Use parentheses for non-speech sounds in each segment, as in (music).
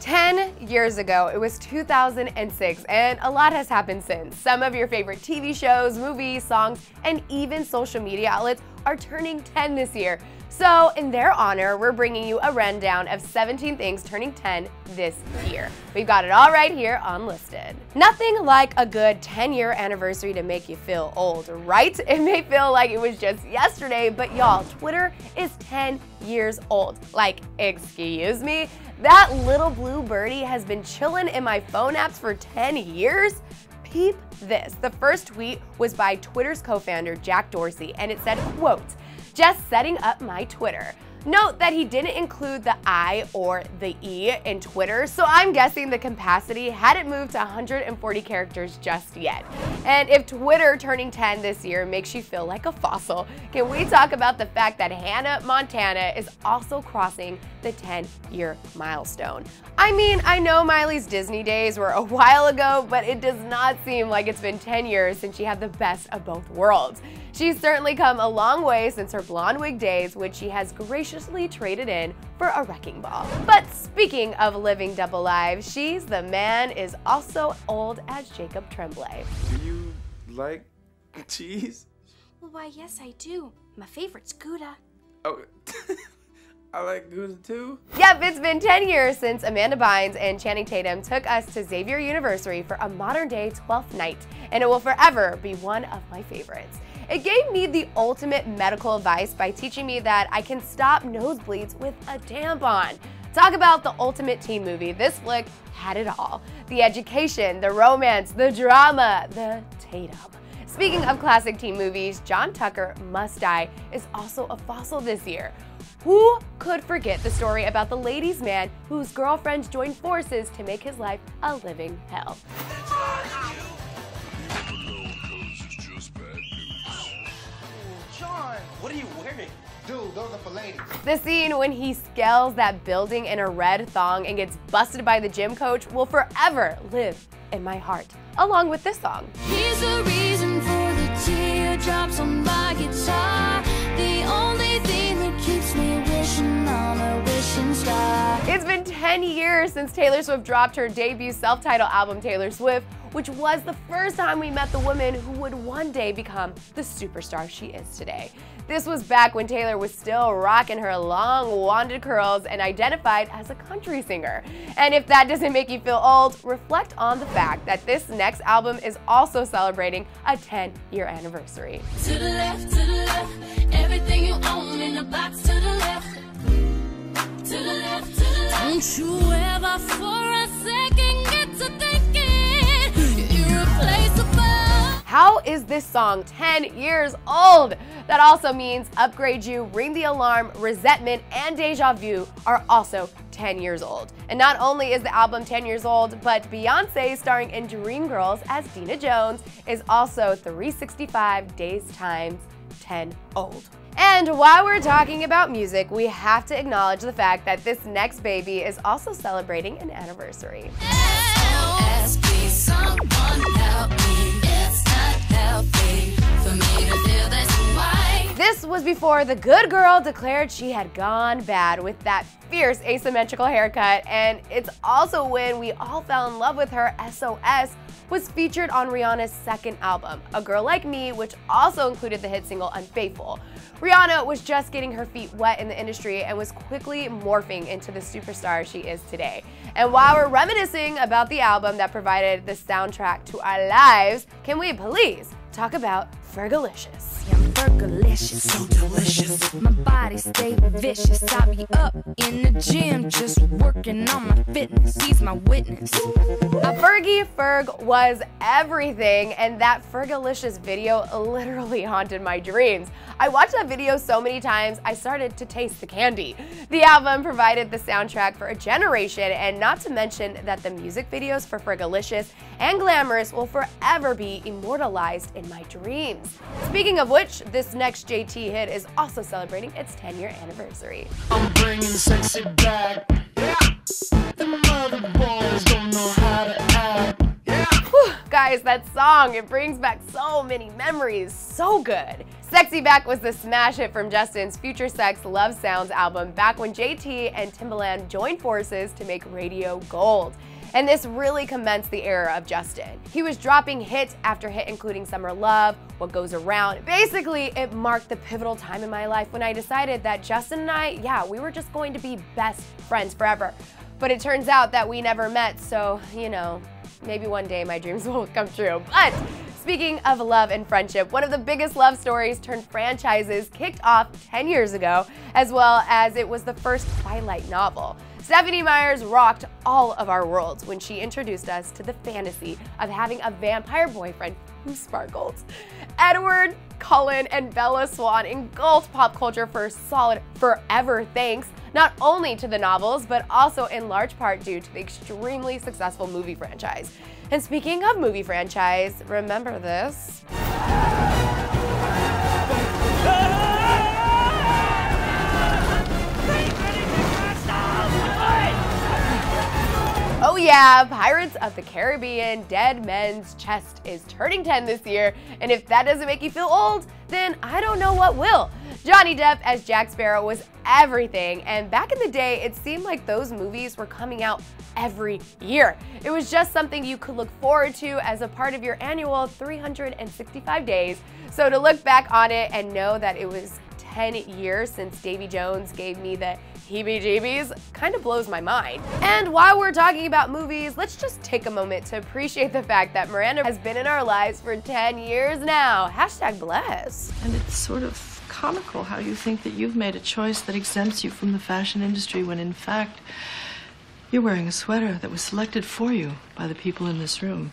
10 years ago, it was 2006, and a lot has happened since. Some of your favorite TV shows, movies, songs, and even social media outlets are turning 10 this year. So, in their honor, we're bringing you a rundown of 17 things turning 10 this year. We've got it all right here on Listed. Nothing like a good 10 year anniversary to make you feel old, right? (laughs) It may feel like it was just yesterday, but y'all, Twitter is 10 years old. Like, excuse me? That little blue birdie has been chilling in my phone apps for 10 years? Peep this. The first tweet was by Twitter's co-founder Jack Dorsey, and it said, quote, just setting up my Twitter. Note that he didn't include the I or the E in Twitter, so I'm guessing the capacity hadn't moved to 140 characters just yet. And if Twitter turning 10 this year makes you feel like a fossil, can we talk about the fact that Hannah Montana is also crossing the 10 year milestone? I mean, I know Miley's Disney days were a (laughs) while ago, but it does not seem like it's been 10 years since she had the best of both worlds. She's certainly come a long way since her blonde wig days, which she has graciously traded in for a wrecking ball. But speaking of living double lives, she's the man is also old as Jacob Tremblay. Do you like (laughs) cheese? Well, why, yes, I do. My favorite's Gouda. Oh, (laughs) I like Gouda too. Yep, it's been 10 years since Amanda Bynes and Channing Tatum took us to Xavier University for a modern day 12th night, and it will forever be one of my favorites. It gave me the ultimate medical advice by teaching me that I can stop nosebleeds with a tampon. Talk about the ultimate teen movie. This flick had it all. The education, the romance, the drama, the Tatum. Speaking of classic teen movies, John Tucker Must Die is also a fossil this year. Who could forget the story about the ladies' man whose girlfriends joined forces to make his life a living hell? What are you wearing? Dude, those are for ladies. The scene when he scales that building in a red thong and gets busted by the gym coach will forever live in my heart, along with this song. Here's the reason for the teardrops on my guitar. The only thing that keeps me wishing on a wishing star. It's been 10 years since Taylor Swift dropped her debut self-titled album Taylor Swift, which was the first time we met the woman who would one day become the superstar she is today. This was back when Taylor was still rocking her long wanded curls and identified as a country singer. And if that doesn't make you feel old, reflect on the fact that this next album is also celebrating a 10 year anniversary. To the left, to the left, everything you own in the box to the left. To the left, to the left. Don't you ever for a second get to thinking How is this song 10 years old? That also means Upgrade You, Ring the Alarm, Resentment, and Deja Vu are also 10 years old. And not only is the album 10 years old, but Beyonce starring in Dreamgirls as Deena Jones is also 365 days times 10 old. And while we're talking about music, we have to acknowledge the fact that this next baby is also celebrating an anniversary. This was before the good girl declared she had gone bad with that fierce asymmetrical haircut, and it's also when we all fell in love with her SOS was featured on Rihanna's second album, A Girl Like Me, which also included the hit single Unfaithful. Rihanna was just getting her feet wet in the industry and was quickly morphing into the superstar she is today. And while we're reminiscing about the album that provided the soundtrack to our lives, can we please talk about Fergalicious? I'm Fergalicious, so delicious. My body stay vicious. I be up in the gym, just working on my fitness. He's my witness. A Fergie Ferg was everything, and that Fergalicious video literally haunted my dreams. I watched that video so many times, I started to taste the candy. The album provided the soundtrack for a generation, and not to mention that the music videos for Fergalicious and Glamorous will forever be immortalized in my dreams. Speaking of which, this next JT hit is also celebrating its 10 year anniversary. I'm bringing sexy back. Yeah. The mother boys don't know how to act. Yeah. Guys, that song, it brings back so many memories. So good. Sexy Back was the smash hit from Justin's Future Sex Love Sounds album back when JT and Timbaland joined forces to make radio gold. And this really commenced the era of Justin. He was dropping hit after hit, including Summer Love, What Goes Around. Basically, it marked the pivotal time in my life when I decided that Justin and I, yeah, we were just going to be best friends forever. But it turns out that we never met, so, you know, maybe one day my dreams (laughs) will come true. But Speaking of love and friendship, one of the biggest love stories turned franchises kicked off 10 years ago, as well as it was the first Twilight novel. Stephenie Meyers rocked all of our worlds when she introduced us to the fantasy of having a vampire boyfriend who sparkled. Edward, Cullen, and Bella Swan engulfed pop culture for solid forever thanks not only to the novels, but also in large part due to the extremely successful movie franchise. And speaking of movie franchise, remember this? Yeah, Pirates of the Caribbean Dead Man's Chest is turning 10 this year, and if that doesn't make you feel old, then I don't know what will. Johnny Depp as Jack Sparrow was everything, and back in the day, it seemed like those movies were coming out every year. It was just something you could look forward to as a part of your annual 365 days. So to look back on it and know that it was 10 years since Davy Jones gave me the heebie-jeebies kind of blows my mind. And while we're talking about movies, let's just take a moment to appreciate the fact that Miranda has been in our lives for 10 years now. Hashtag bless. And it's sort of comical how you think that you've made a choice that exempts you from the fashion industry when in fact you're wearing a sweater that was selected for you by the people in this room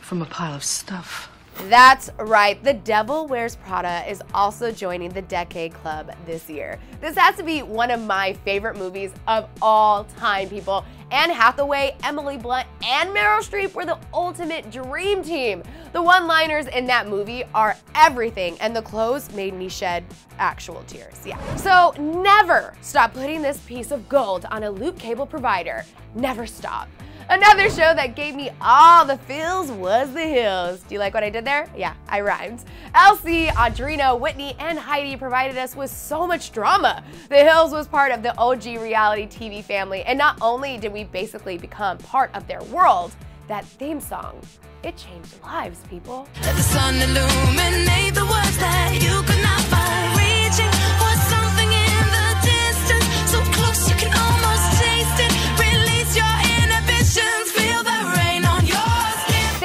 from a pile of stuff. That's right, The Devil Wears Prada is also joining the Decade Club this year. This has to be one of my favorite movies of all time, people. Anne Hathaway, Emily Blunt, and Meryl Streep were the ultimate dream team. The one-liners in that movie are everything, and the clothes made me shed actual tears, yeah. So never stop putting this piece of gold on a loop cable provider. Never stop. Another show that gave me all the feels was The Hills. Do you like what I did there? Yeah, I rhymed. LC, Audrina, Whitney, and Heidi provided us with so much drama. The Hills was part of the OG reality TV family, and not only did we basically become part of their world, that theme song, it changed lives, people.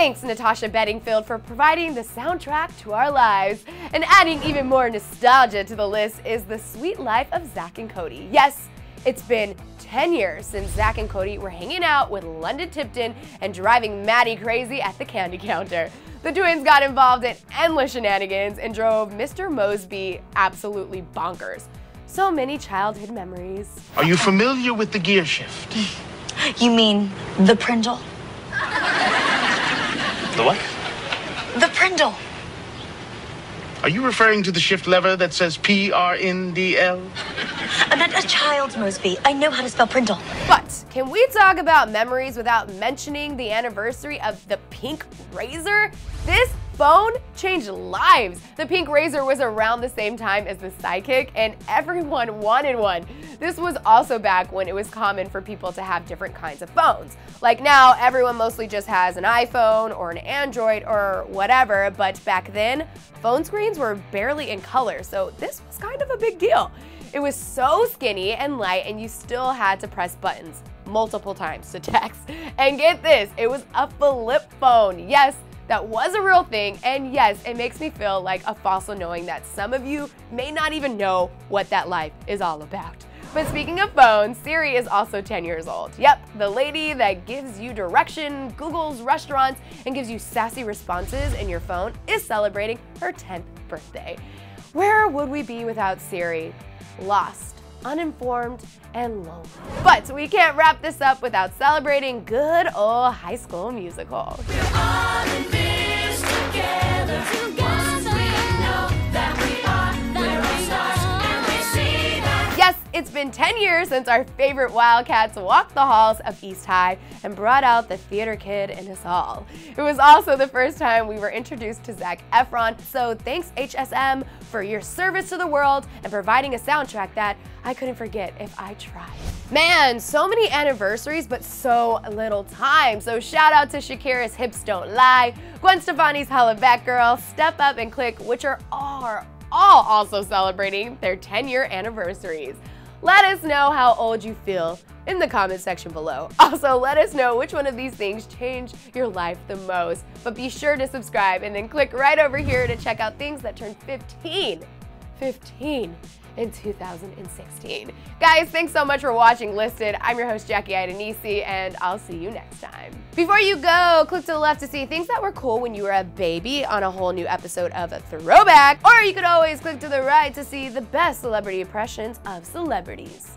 Thanks, Natasha Bedingfield, for providing the soundtrack to our lives. And adding even more nostalgia to the list is The Suite Life of Zack and Cody. Yes, it's been 10 years since Zack and Cody were hanging out with London Tipton and driving Maddie crazy at the candy counter. The twins got involved in endless shenanigans and drove Mr. Mosby absolutely bonkers. So many childhood memories. Are you familiar with the gear shift? You mean the Prindle? The what? The Prindle. Are you referring to the shift lever that says P R N D L? I meant a child's Mosby. I know how to spell Prindle. But can we talk about memories without mentioning the anniversary of the Pink Razor? This phone changed lives. The Pink Razor was around the same time as the Sidekick, and everyone wanted one. This was also back when it was common for people to have different kinds of phones. Like now, everyone mostly just has an iPhone or an Android or whatever, but back then, phone screens were barely in color, so this was kind of a big deal. It was so skinny and light, and you still had to press buttons multiple times to text. (laughs) And get this, it was a flip phone. Yes, that was a real thing, and yes, it makes me feel like a fossil knowing that some of you may not even know what that life is all about. But speaking of phones, Siri is also 10 years old. Yep, the lady that gives you direction, Google's restaurants, and gives you sassy responses in your phone is celebrating her 10th birthday. Where would we be without Siri? Lost, uninformed, and lonely. But we can't wrap this up without celebrating good old high school musical. Together. It's been 10 years since our favorite Wildcats walked the halls of East High and brought out the theater kid in us all. It was also the first time we were introduced to Zac Efron, so thanks HSM for your service to the world and providing a soundtrack that I couldn't forget if I tried. Man, so many anniversaries, but so little time. So shout out to Shakira's Hips Don't Lie, Gwen Stefani's Holla Back Girl, Step Up and Click, which are all, all also celebrating their 10 year anniversaries. Let us know how old you feel in the comment section below. (laughs) Also, let us know which one of these things changed your life the most. But be sure to subscribe and then click right over here to check out things that turned 15. 15 in 2016. Guys, thanks so much for watching Listed. I'm your host, Jackie Iadonisi, and I'll see you next time. Before you go, click to the left to see things that were cool when you were a baby on a whole new episode of a Throwback, or you could always click to the right to see the best celebrity impressions of celebrities.